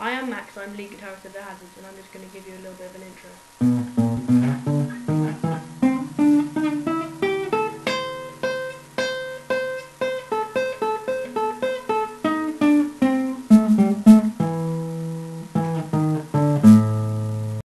I am Max, I'm lead guitarist of The Hazards, and I'm just going to give you a little bit of an intro.